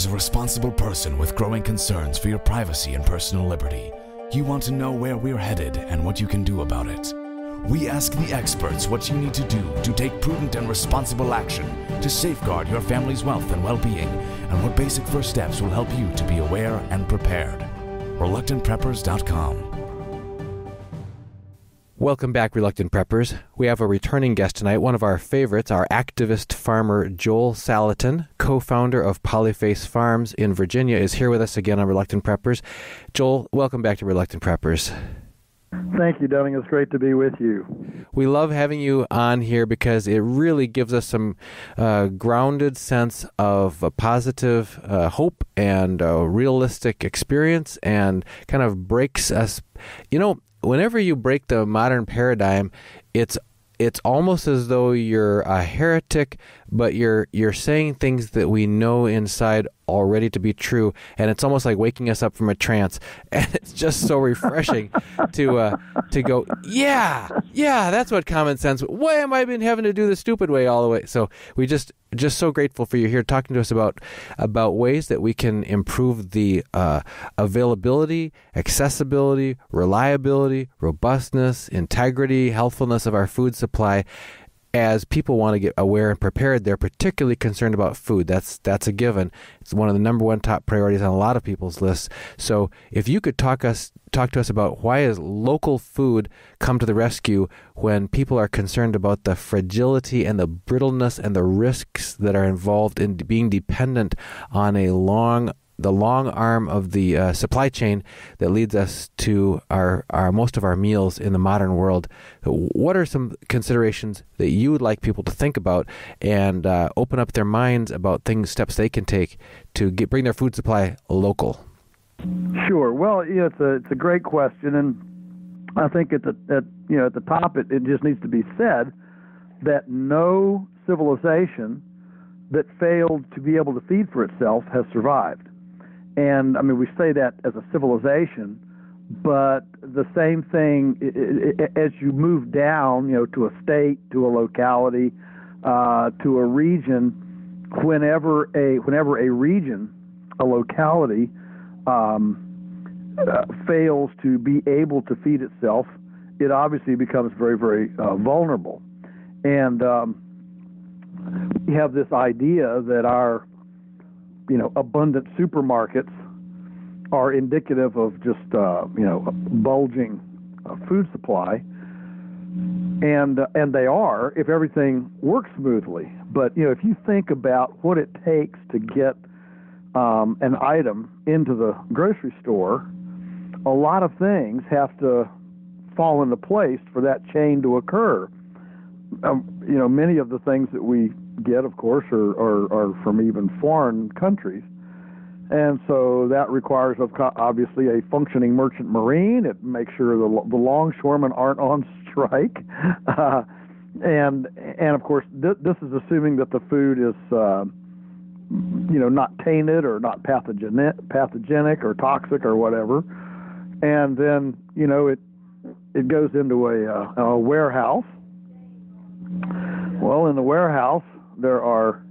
As a responsible person with growing concerns for your privacy and personal liberty, you want to know where we're headed and what you can do about it. We ask the experts what you need to do to take prudent and responsible action to safeguard your family's wealth and well being, and what basic first steps will help you to be aware and prepared. ReluctantPreppers.com. Welcome back, Reluctant Preppers. We have a returning guest tonight, one of our favorites, our activist farmer Joel Salatin, co founder of Polyface Farms in Virginia, is here with us again on Reluctant Preppers. Joel, welcome back to Reluctant Preppers. Thank you, Dunagun. It's great to be with you. We love having you on here because it really gives us some uh, grounded sense of a positive uh, hope and a realistic experience and kind of breaks us. You know, whenever you break the modern paradigm, it's it's almost as though you're a heretic, but you're you're saying things that we know inside already to be true, and it's almost like waking us up from a trance, and it's just so refreshing to uh, to go, yeah, yeah, that's what common sense. Why am I been having to do the stupid way all the way? So we just just so grateful for you here talking to us about about ways that we can improve the uh, availability, accessibility, reliability, robustness, integrity, healthfulness of our food supply. As people want to get aware and prepared, they're particularly concerned about food. That's that's a given. It's one of the number one top priorities on a lot of people's lists. So, if you could talk us talk to us about why has local food come to the rescue when people are concerned about the fragility and the brittleness and the risks that are involved in being dependent on a long the long arm of the uh, supply chain that leads us to our, our most of our meals in the modern world. What are some considerations that you would like people to think about and uh, open up their minds about things, steps they can take to get, bring their food supply local? Sure. Well, yeah, it's a it's a great question, and I think at the at you know at the top it, it just needs to be said that no civilization that failed to be able to feed for itself has survived. And I mean, we say that as a civilization, but the same thing as you move down, you know, to a state, to a locality, uh, to a region. Whenever a whenever a region, a locality, um, uh, fails to be able to feed itself, it obviously becomes very very uh, vulnerable. And um, we have this idea that our you know abundant supermarkets are indicative of just uh, you know bulging uh, food supply, and uh, and they are if everything works smoothly. But you know if you think about what it takes to get um, an item into the grocery store, a lot of things have to fall into place for that chain to occur. Um, you know, many of the things that we get, of course, are, are, are from even foreign countries. And so that requires, of obviously, a functioning merchant marine. It makes sure the, the longshoremen aren't on strike. Uh, and, and of course, th- this is assuming that the food is, uh, you know, not tainted or not pathogenic, pathogenic or toxic or whatever. And then, you know, it, it goes into a, uh, a warehouse. Well, in the warehouse, there are,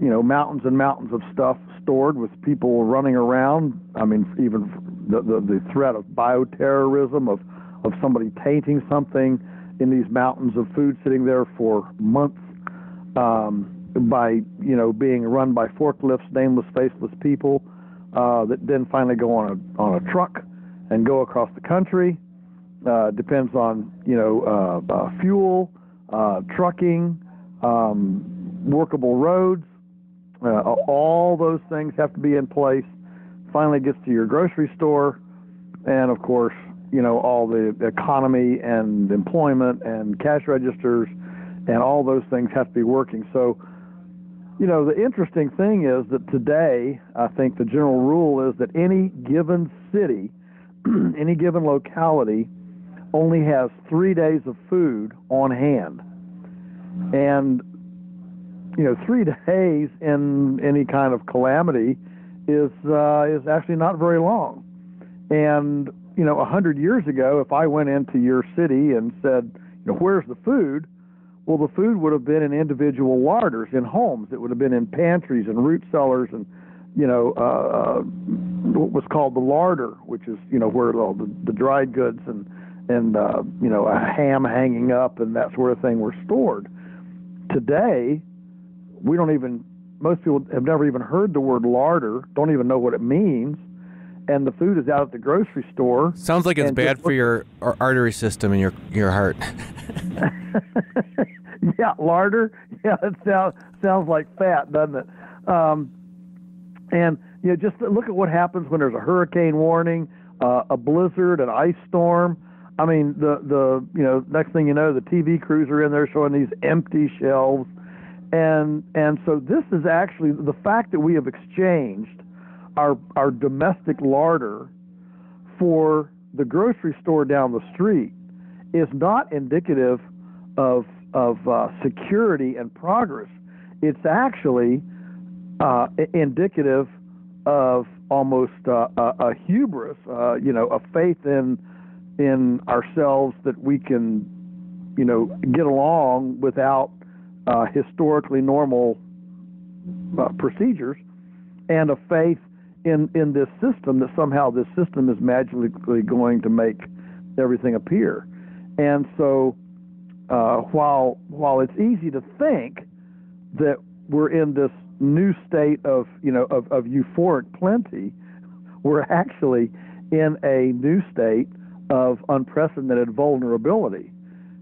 you know, mountains and mountains of stuff stored with people running around. I mean, even the, the, the threat of bioterrorism, of, of somebody tainting something in these mountains of food sitting there for months um, by, you know, being run by forklifts, nameless, faceless people uh, that then finally go on a, on a truck and go across the country. Uh, depends on, you know, uh, uh fuel, uh, trucking, um, workable roads. Uh, all those things have to be in place. Finally, gets to your grocery store, and of course, you know all the economy and employment and cash registers, and all those things have to be working. So, you know, the interesting thing is that today, I think the general rule is that any given city, any given locality, only has three days of food on hand. And you know, three days in any kind of calamity is uh, is actually not very long. And you know, a hundred years ago, if I went into your city and said, you know, where's the food? Well, the food would have been in individual larders in homes. It would have been in pantries and root cellars and you know, uh, what was called the larder, which is you know where all the, the dried goods and and uh, you know a ham hanging up and that sort of thing were stored. Today, we don't even most people have never even heard the word larder, don't even know what it means, and the food is out at the grocery store. Sounds like it's bad for your artery system and your your heart. yeah, larder. Yeah, it sounds sounds like fat, doesn't it? Um, and you know, just look at what happens when there's a hurricane warning, uh, a blizzard, an ice storm. I mean, the the you know, next thing you know, the TV crews are in there showing these empty shelves, and and so this is actually the fact that we have exchanged our our domestic larder for the grocery store down the street is not indicative of of uh, security and progress. It's actually uh, indicative of almost uh, a, a, hubris, uh, you know, a faith in in ourselves that we can, you know, get along without uh, historically normal uh, procedures, and a faith in in this system that somehow this system is magically going to make everything appear. And so, uh, while while it's easy to think that we're in this new state of you know of, of euphoric plenty, we're actually in a new state of unprecedented vulnerability,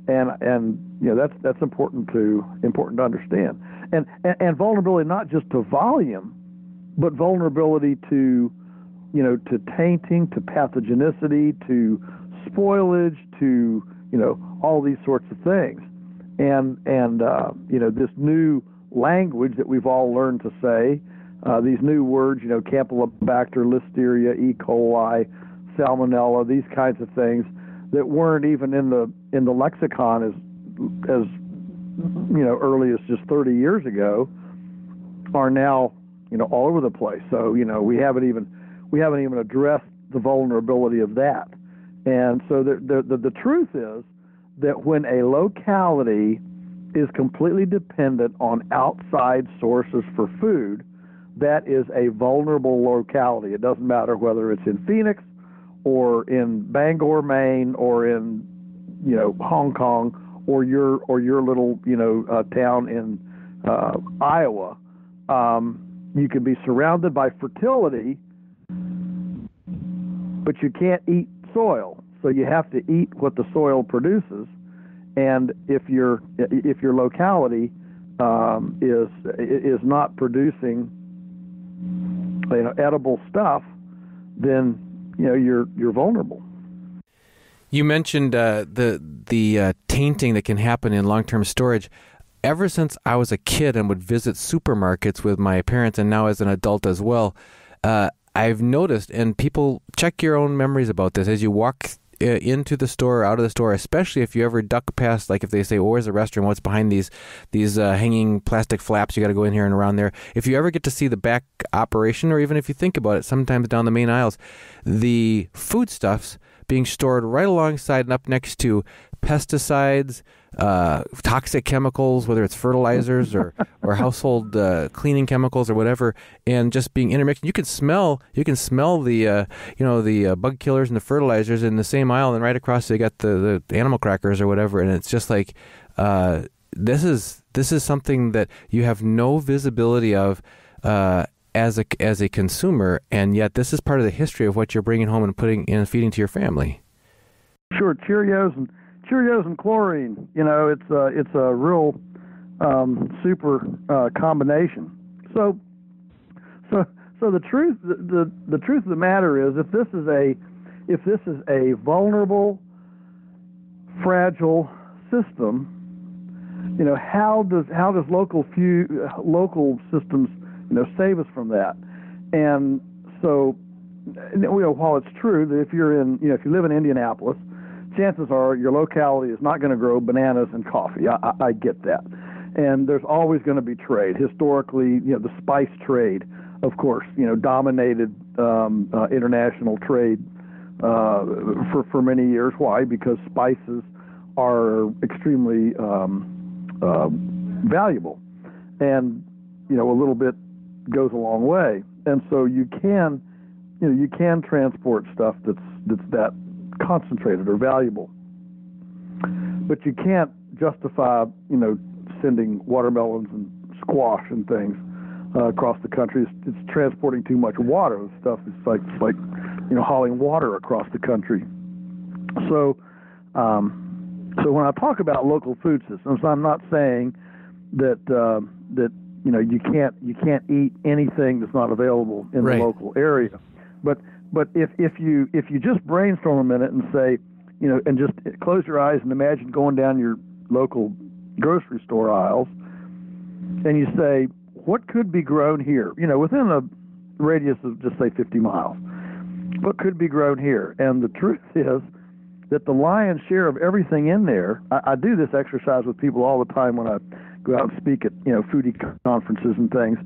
and and you know that's that's important to important to understand, and and, and vulnerability not just to volume, but vulnerability to you know to tainting, to pathogenicity, to spoilage, to you know all these sorts of things, and and uh, you know this new language that we've all learned to say. Uh, these new words, you know, Campylobacter, Listeria, E. coli, Salmonella, these kinds of things that weren't even in the in the lexicon as as you know early as just 30 years ago, are now you know all over the place. So you know we haven't even we haven't even addressed the vulnerability of that. And so the the the, the truth is that when a locality is completely dependent on outside sources for food, that is a vulnerable locality. It doesn't matter whether it's in Phoenix or in Bangor, Maine, or in you know Hong Kong, or your or your little you know uh, town in uh, Iowa. Um, you can be surrounded by fertility, but you can't eat soil. So you have to eat what the soil produces and if your if your locality um, is is not producing you know edible stuff, then you know you're you're vulnerable. You mentioned uh, the the uh, tainting that can happen in long term storage. Ever since I was a kid and would visit supermarkets with my parents, and now as an adult as well, uh, I've noticed, and people check your own memories about this as you walk into the store or out of the store, especially if you ever duck past, like if they say, "Oh, where's the restroom? What's behind these these uh, hanging plastic flaps? You got to go in here and around there." If you ever get to see the back operation, or even if you think about it, sometimes down the main aisles, the foodstuffs being stored right alongside and up next to pesticides, uh, toxic chemicals, whether it's fertilizers or or household uh, cleaning chemicals or whatever, and just being intermixed. You can smell you can smell the uh, you know the uh, bug killers and the fertilizers in the same aisle, and right across they got the, the animal crackers or whatever, and it's just like uh, this is this is something that you have no visibility of. Uh, as a as a consumer, and yet this is part of the history of what you're bringing home and putting and feeding to your family. Sure, Cheerios and Cheerios and chlorine. You know, it's a it's a real um, super uh, combination. So, so so the truth the, the the truth of the matter is, if this is a if this is a vulnerable, fragile system, you know how does how does local few local systems you know save us from that? And so, you know, while it's true that if you're in you know if you live in Indianapolis chances are your locality is not going to grow bananas and coffee. I, I, I get that. And there's always going to be trade. Historically, you know, the spice trade, of course, you know, dominated um, uh, international trade uh, for for many years. Why? Because spices are extremely um, uh, valuable, and you know, a little bit goes a long way. and so you can, you know, you can transport stuff that's that's that concentrated or valuable, but you can't justify, you know, sending watermelons and squash and things uh, across the country. It's, it's transporting too much water. The stuff is like it's like, you know, hauling water across the country. So, um, so when I talk about local food systems, I'm not saying that uh, that you know you can't you can't eat anything that's not available in Right. the local area. But but if if you if you just brainstorm a minute and say, you know, and just close your eyes and imagine going down your local grocery store aisles, and you say, what could be grown here? You know, within a radius of just say 50 miles, what could be grown here? And the truth is that the lion's share of everything in there. I, I do this exercise with people all the time when I go out and speak at you know foodie conferences and things,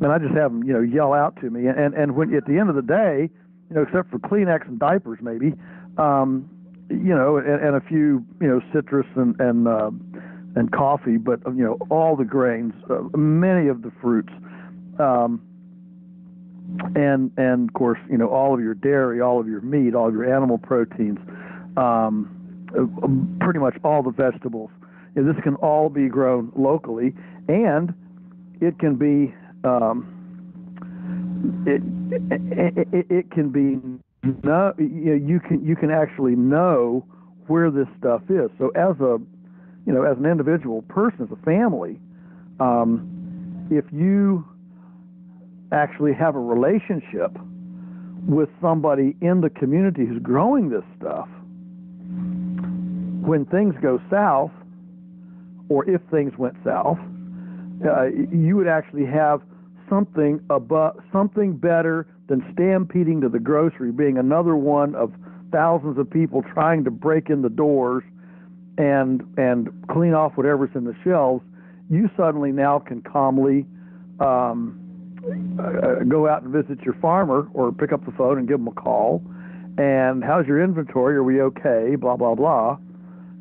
and I just have them you know yell out to me. And and when at the end of the day, you know, except for Kleenex and diapers maybe, um, you know, and, and a few you know citrus and and uh, and coffee, but you know all the grains, uh, many of the fruits. Um, and and of course you know all of your dairy, all of your meat, all of your animal proteins, um, uh, pretty much all the vegetables. You know, this can all be grown locally, and it can be um, it, it, it can be no you, know, you can you can actually know where this stuff is. So as a you know as an individual person, as a family, um, if you actually have a relationship with somebody in the community who's growing this stuff, when things go south, or if things went south, uh, you would actually have something above, something better than stampeding to the grocery, being another one of thousands of people trying to break in the doors and and clean off whatever's in the shelves. You suddenly now can calmly um, uh, go out and visit your farmer or pick up the phone and give them a call. And how's your inventory? Are we okay? Blah blah blah.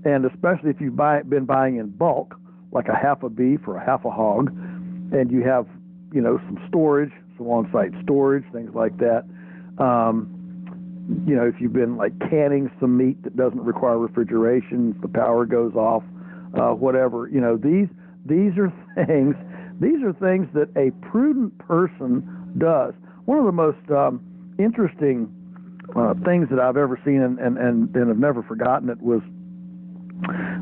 And especially if you've buy, been buying in bulk, like a half a beef or a half a hog, and you have you know some storage, some on-site storage, things like that. Um, you know, if you've been like canning some meat that doesn't require refrigeration, the power goes off, uh, whatever. You know, these these are things. These are things that a prudent person does. One of the most um, interesting uh, things that I've ever seen and, and, and, and have never forgotten it was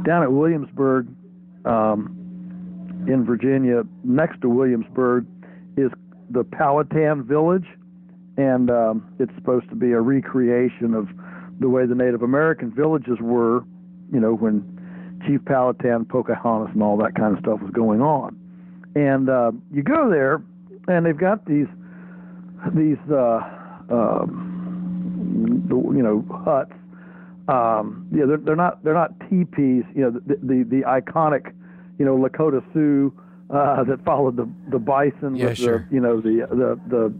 down at Williamsburg um, in Virginia, next to Williamsburg, the Powhatan Village, and um, it's supposed to be a recreation of the way the Native American villages were, you know, when Chief Powhatan, Pocahontas, and all that kind of stuff was going on. And uh, you go there, and they've got these these uh, um, you know huts. Um, yeah, they're, they're not they're not teepees. You know, the the, the iconic, you know, Lakota Sioux uh, that followed the the bison Yeah, with sure. the you know the the the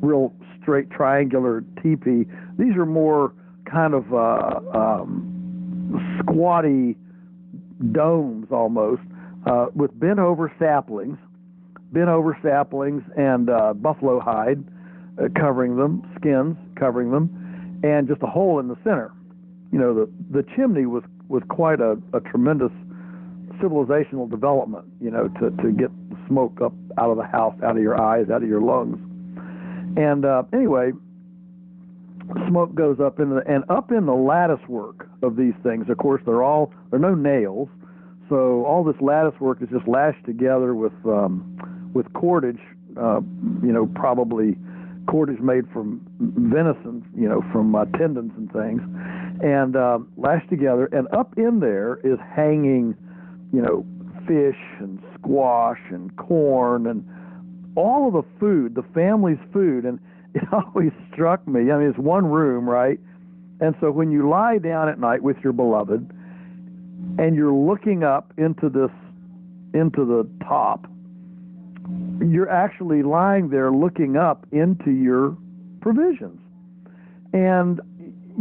real straight triangular teepee. These are more kind of uh, um, squatty domes almost uh, with bent over saplings, bent over saplings and uh, buffalo hide uh, covering them, skins covering them, and just a hole in the center. You know, the the chimney was was quite a, a tremendous civilizational development. You know, to to get smoke up out of the house, out of your eyes, out of your lungs. And uh, anyway, smoke goes up in the and up in the lattice work of these things. Of course, they're all there are no nails, so all this lattice work is just lashed together with um, with cordage. Uh, you know, probably cordage made from venison. You know, from uh, tendons and things, and uh, lashed together. And up in there is hanging, you know, fish and squash and corn and all of the food, the family's food, and it always struck me. I mean, it's one room, right? And so when you lie down at night with your beloved, and you're looking up into this, into the top, you're actually lying there looking up into your provisions. And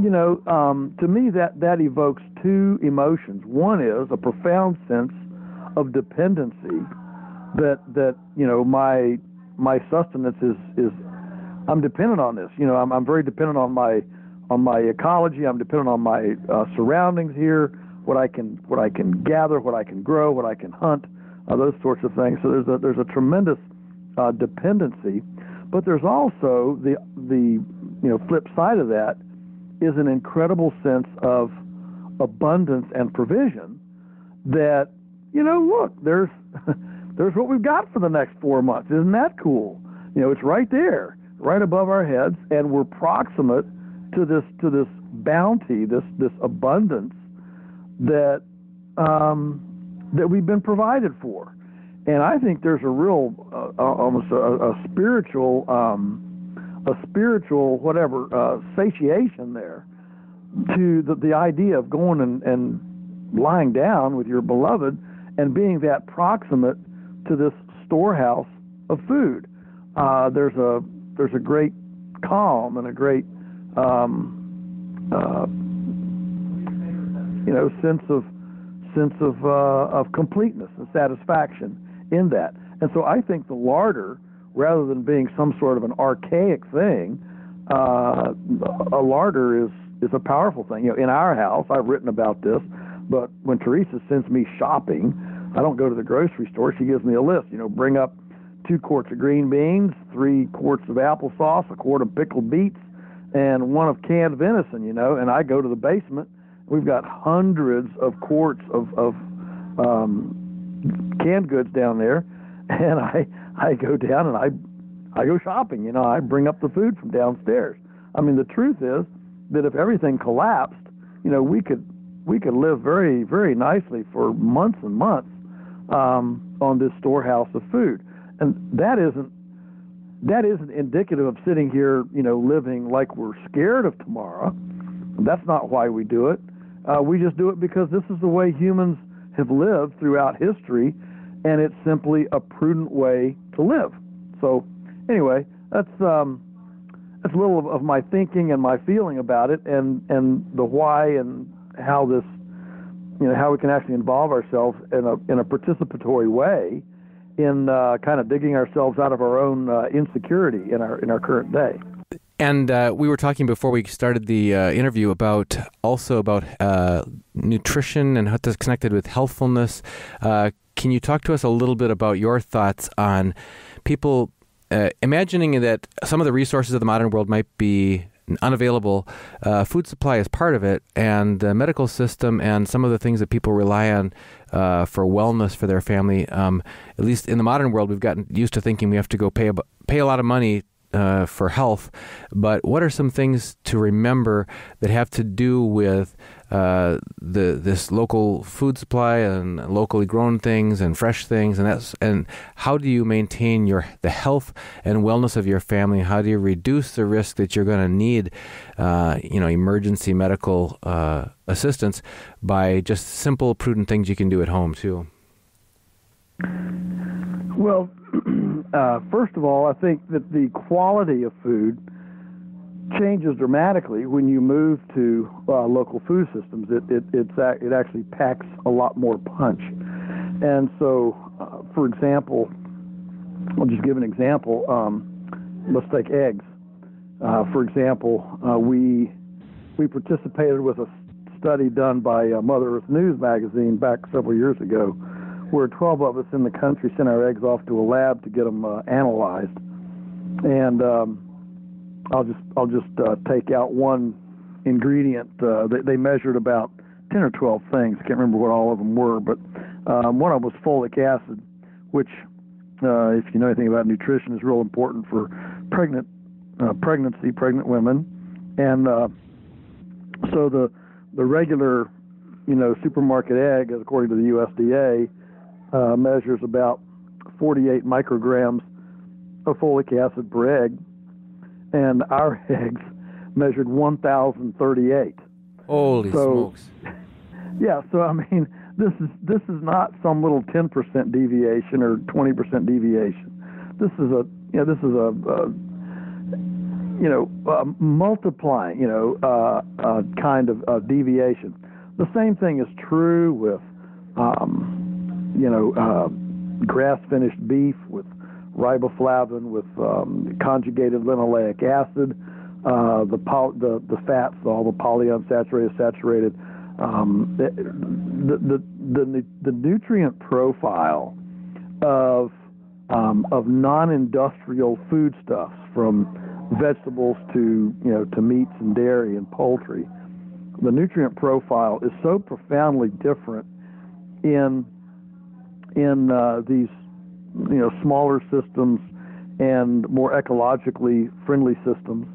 you know, um, to me, that that evokes two emotions. One is a profound sense of dependency that that you know my my sustenance is is I'm dependent on this. You know, I'm I'm very dependent on my on my ecology. I'm dependent on my uh, surroundings here, what I can what I can gather, what I can grow, what I can hunt, uh, those sorts of things. So there's a there's a tremendous uh, dependency, but there's also the the you know flip side of that is an incredible sense of abundance and provision that you know look there's there's what we've got for the next four months isn't that cool you know it's right there right above our heads and we're proximate to this to this bounty, this this abundance that um, that we've been provided for. And I think there's a real, uh, almost a, a spiritual, um, a spiritual whatever uh, satiation there to the, the idea of going and, and lying down with your beloved and being that proximate to this storehouse of food. Uh, there's a there's a great calm and a great um, uh, you know, sense of sense of uh, of completeness and satisfaction in that. And so I think the larder, rather than being some sort of an archaic thing, uh, a larder is is a powerful thing. You know, in our house, I've written about this, but when Teresa sends me shopping, I don't go to the grocery store. She gives me a list. You know, bring up two quarts of green beans, three quarts of applesauce, a quart of pickled beets, and one of canned venison, you know, and I go to the basement. We've got hundreds of quarts of, of um, canned goods down there, and I I go down and I I go shopping. You know, I bring up the food from downstairs. I mean, the truth is that if everything collapsed, you know, we could we could live very very nicely for months and months um, on this storehouse of food, and that isn't that isn't indicative of sitting here, you know, living like we're scared of tomorrow. That's not why we do it. Uh, we just do it because this is the way humans have lived throughout history, and it's simply a prudent way to live. So, anyway, that's um, that's a little of, of my thinking and my feeling about it, and and the why and how this, you know, how we can actually involve ourselves in a in a participatory way in uh, kind of digging ourselves out of our own uh, insecurity in our in our current day. And uh, we were talking before we started the uh, interview about also about uh, nutrition and how that's connected with healthfulness. Uh, can you talk to us a little bit about your thoughts on people imagining that some of the resources of the modern world might be unavailable. Uh, food supply is part of it, and the medical system and some of the things that people rely on uh, for wellness for their family. Um, at least in the modern world, we've gotten used to thinking we have to go pay a, pay a lot of money uh, for health. But what are some things to remember that have to do with uh, the this local food supply and locally grown things and fresh things and that's and how do you maintain your the health and wellness of your family? How do you reduce the risk that you're going to need, uh, you know, emergency medical uh, assistance by just simple, prudent things you can do at home too? Well, uh, first of all, I think that the quality of food changes dramatically when you move to uh, local food systems. It it it's it actually packs a lot more punch. And so, uh, for example, I'll just give an example. Um, let's take eggs. Uh, for example, uh, we we participated with a study done by uh, Mother Earth News magazine back several years ago, where 12 of us in the country sent our eggs off to a lab to get them uh, analyzed. And um, I'll just I'll just uh, take out one ingredient. Uh, they, they measured about 10 or 12 things. I can't remember what all of them were, but um, one of them was folic acid, which, uh, if you know anything about nutrition, is real important for pregnant uh, pregnancy, pregnant women, and uh, so the the regular, you know, supermarket egg, according to the USDA, uh, measures about 48 micrograms of folic acid per egg and our eggs measured 1,038. Holy so, smokes! Yeah, so I mean, this is this is not some little 10% deviation or 20% deviation. This is a you know this is a, a you know uh, multiplying you know uh, uh, kind of deviation. The same thing is true with um, you know uh, grass finished beef with riboflavin with um, conjugated linoleic acid, uh, the, poly, the the fats, all the polyunsaturated, saturated. Um, the, the, the, the nutrient profile of um, of non-industrial foodstuffs, from vegetables to you know to meats and dairy and poultry, the nutrient profile is so profoundly different in in uh, these you know smaller systems and more ecologically friendly systems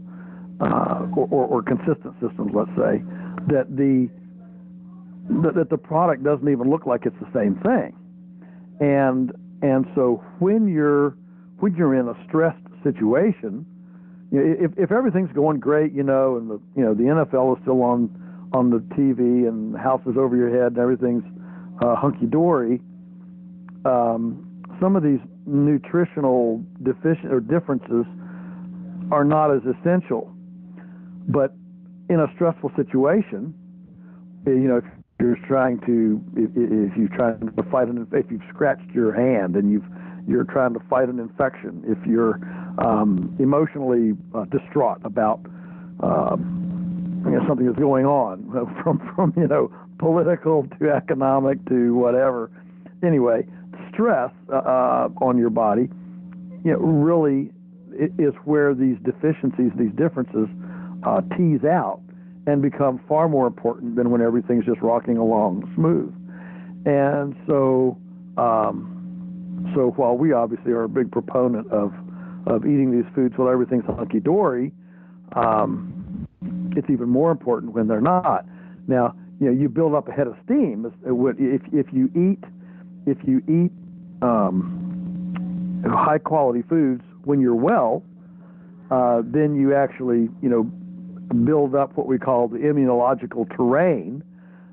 uh, or, or, or, consistent systems, let's say, that the that the product doesn't even look like it's the same thing, and and so when you're when you're in a stressed situation, you know, if if everything's going great, you know, and the you know the NFL is still on on the TV and the house is over your head and everything's uh, hunky dory, um, some of these nutritional deficient or differences are not as essential. But in a stressful situation, you know, if you're trying to, if, if you're trying to fight an, if you've scratched your hand and you've, you're trying to fight an infection, if you're um, emotionally uh, distraught about, uh, you know, something that's going on, from from you know political to economic to whatever. Anyway, stress uh, uh, on your body, you know, really is where these deficiencies, these differences, uh, tease out and become far more important than when everything's just rocking along smooth. And so, um, so while we obviously are a big proponent of of eating these foods while everything's hunky dory, um, it's even more important when they're not. Now, you know, you build up a head of steam if if you eat if you eat um, high quality foods when you're well, uh, then you actually you know build up what we call the immunological terrain,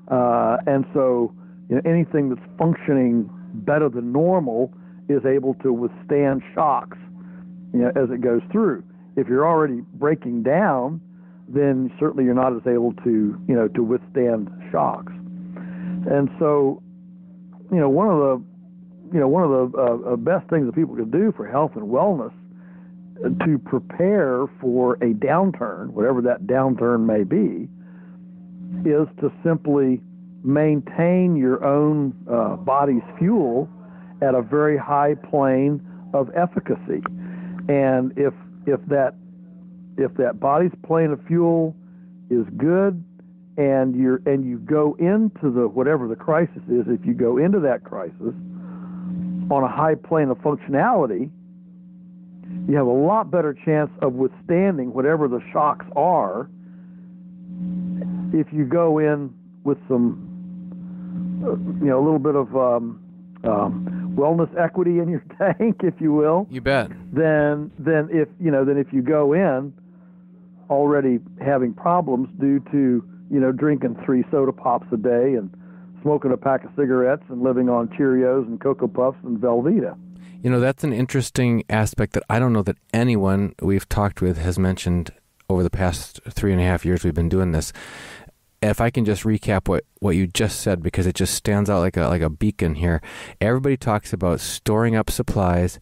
uh, and so you know, anything that's functioning better than normal is able to withstand shocks you know, as it goes through. If you're already breaking down, then certainly you're not as able to you know to withstand shocks. And so, you know, one of the you know one of the uh, uh best things that people can do for health and wellness to prepare for a downturn, whatever that downturn may be, is to simply maintain your own uh, body's fuel at a very high plane of efficacy. And if if that if that body's plane of fuel is good and you're and you go into the whatever the crisis is, if you go into that crisis on a high plane of functionality, you have a lot better chance of withstanding whatever the shocks are if you go in with some, uh, you know, a little bit of um, um, wellness equity in your tank, if you will. You bet. Then, then if you know, then if you go in already having problems due to you know drinking three soda pops a day and smoking a pack of cigarettes and living on Cheerios and Cocoa Puffs and Velveeta. You know, that's an interesting aspect that I don't know that anyone we've talked with has mentioned over the past three and a half years we've been doing this. If I can just recap what, what you just said because it just stands out like a like a beacon here. Everybody talks about storing up supplies.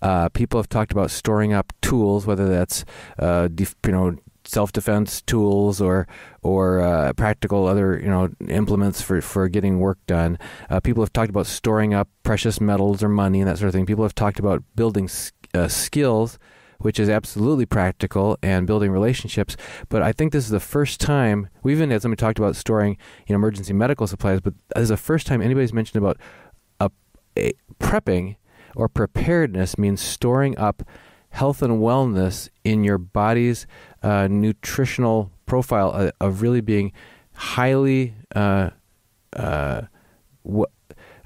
Uh, people have talked about storing up tools, whether that's uh, you know self-defense tools or or uh, practical other you know implements for, for getting work done. Uh, people have talked about storing up precious metals or money and that sort of thing. People have talked about building uh, skills, which is absolutely practical, and building relationships. But I think this is the first time we even had somebody talked about storing you know, emergency medical supplies. But this is the first time anybody's mentioned about a, a prepping or preparedness means storing up health and wellness in your body's uh, nutritional profile uh, of really being highly uh, uh, what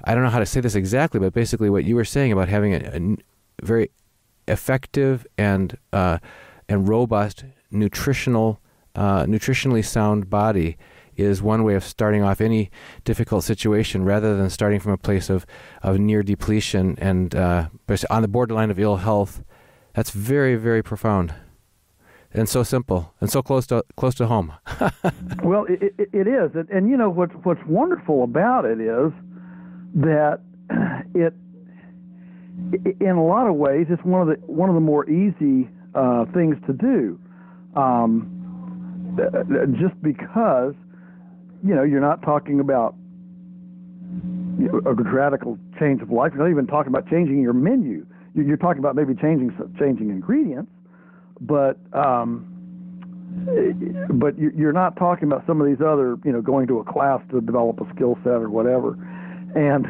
I don't know how to say this exactly, but basically what you were saying about having a, very effective and uh, and robust nutritional uh, nutritionally sound body is one way of starting off any difficult situation rather than starting from a place of, of near depletion and uh, on the borderline of ill health that's very, very profound, and so simple, and so close to close to home. well, it, it, it is, and, and you know what's what's wonderful about it is that it in a lot of ways, it's one of the one of the more easy uh, things to do. Um, just because you know you're not talking about a radical change of life. You're not even talking about changing your menu. You're talking about maybe changing changing ingredients, but um, but you're not talking about some of these other, you know, going to a class to develop a skill set or whatever, and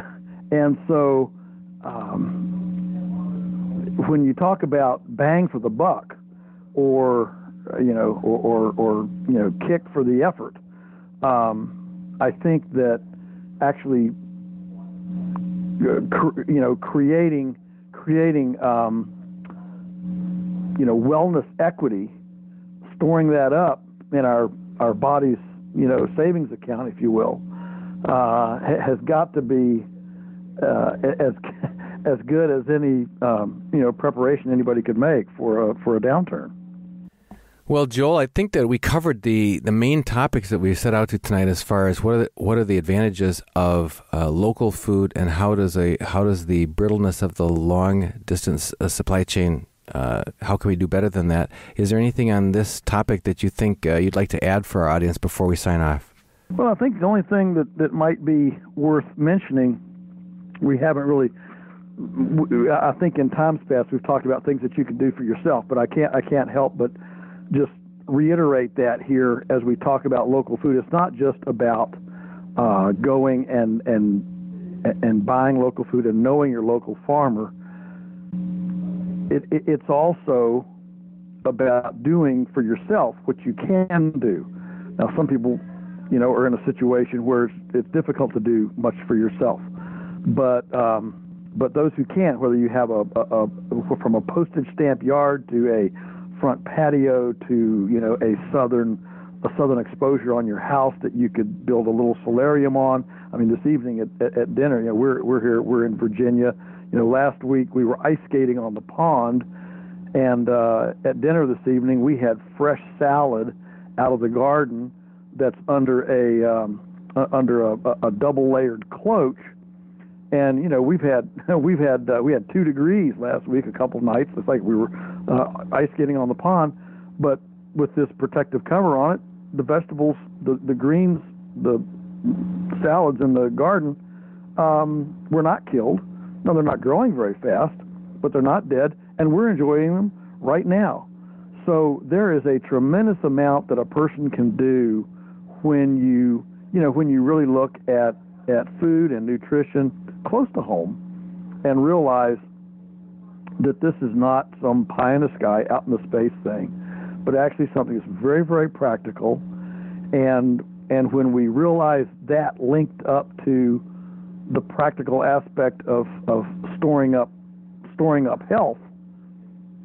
and so um, when you talk about bang for the buck, or you know, or or, or you know, kick for the effort, um, I think that actually, uh, you know, creating creating um, you know wellness equity storing that up in our our body's you know savings account, if you will, uh, has got to be uh, as as good as any um, you know preparation anybody could make for a for a downturn. Well, Joel, I think that we covered the, the main topics that we set out to tonight, as far as what are the, what are the advantages of uh, local food, and how does a how does the brittleness of the long distance uh, supply chain uh, how can we do better than that? Is there anything on this topic that you think uh, you'd like to add for our audience before we sign off? Well, I think the only thing that, that might be worth mentioning, we haven't really. I think in times past we've talked about things that you can do for yourself, but I can't I can't help but just reiterate that here as we talk about local food. It's not just about uh, going and and and buying local food and knowing your local farmer it, it, it's also about doing for yourself what you can do. Now, some people, you know, are in a situation where it's, it's difficult to do much for yourself, but um, but those who can't, whether you have a, a, a from a postage stamp yard to a front patio to you know a southern a southern exposure on your house that you could build a little solarium on. I mean, this evening at, at, at dinner, you know, we're we're here, we're in Virginia. You know, last week we were ice skating on the pond, and uh, at dinner this evening we had fresh salad out of the garden that's under a um, uh, under a, a double layered cloak. And you know we've had we've had uh, we had two degrees last week, a couple nights. It's like we were uh, ice skating on the pond, but with this protective cover on it, the vegetables, the the greens, the salads in the garden um, were not killed now, they're not growing very fast, but they're not dead, and we're enjoying them right now. So there is a tremendous amount that a person can do when you, you know, when you really look at at food and nutrition close to home and realize that this is not some pie in the sky out in the space thing, but actually something that's very, very practical. And and when we realize that linked up to the practical aspect of, of storing up storing up health,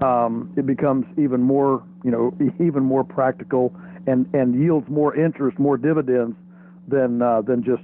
um, it becomes even more you know even more practical and, and yields more interest, more dividends than uh, than just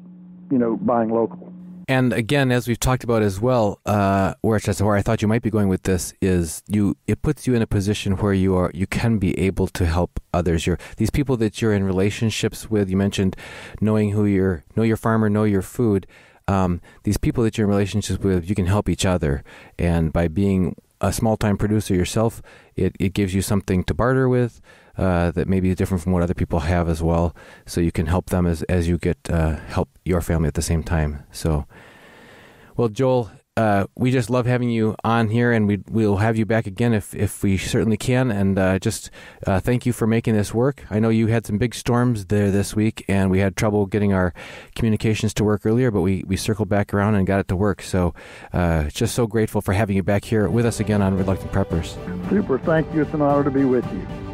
you know buying local. And again, as we've talked about as well, uh, where where I thought you might be going with this is you. It puts you in a position where you are you can be able to help others. You're these people that you're in relationships with. You mentioned knowing who your know your farmer, know your food um, these people that you're in relationships with, you can help each other. And by being a small time producer yourself, it, it gives you something to barter with uh, that maybe is different from what other people have as well. So you can help them as, as you get uh, help your family at the same time. So, well, Joel, uh, we just love having you on here, and we we'll have you back again if if we certainly can. And uh, just uh, thank you for making this work. I know you had some big storms there this week, and we had trouble getting our communications to work earlier, but we we circled back around and got it to work. So uh, just so grateful for having you back here with us again on Reluctant Preppers. Super. Thank you. It's an honor to be with you.